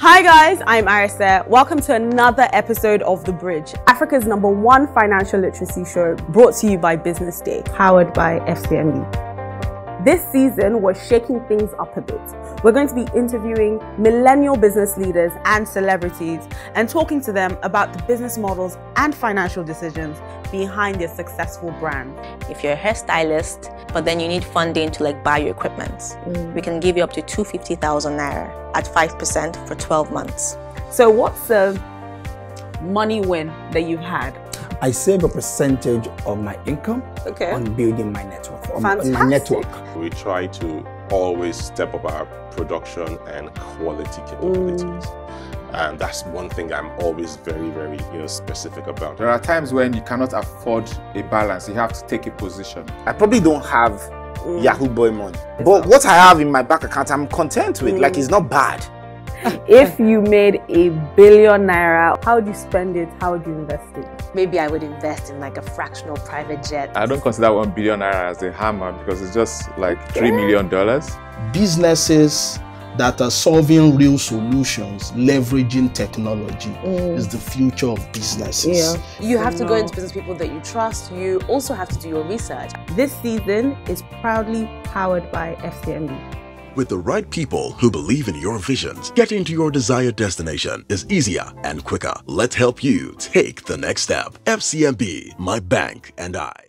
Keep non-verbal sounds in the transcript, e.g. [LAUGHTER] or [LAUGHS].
Hi guys, I'm Arese. Welcome to another episode of The Bridge, Africa's number one financial literacy show brought to you by Business Day, powered by FCMB. This season, we're shaking things up a bit. We're going to be interviewing millennial business leaders and celebrities and talking to them about the business models and financial decisions behind their successful brand. If you're a hairstylist, but then you need funding to like buy your equipment, mm. we can give you up to 250,000 naira at 5% for 12 months. So, what's the money win that you've had? I save a percentage of my income okay. on building my network, on, on my network. We try to always step up our production and quality capabilities. Mm. And that's one thing I'm always very, very you know, specific about. There are times when you cannot afford a balance. You have to take a position. I probably don't have mm. Yahoo Boy money. But what I have in my bank account, I'm content with. Mm. Like, it's not bad. [LAUGHS] if you made a billion naira, how would you spend it? How would you invest it? Maybe I would invest in like a fractional private jet. I don't consider one billion naira as a hammer because it's just like three million dollars. Businesses that are solving real solutions, leveraging technology mm. is the future of businesses. Yeah. You have to go into business people that you trust. You also have to do your research. This season is proudly powered by FCMB. With the right people who believe in your visions, getting to your desired destination is easier and quicker. Let's help you take the next step. FCMB, my bank and I.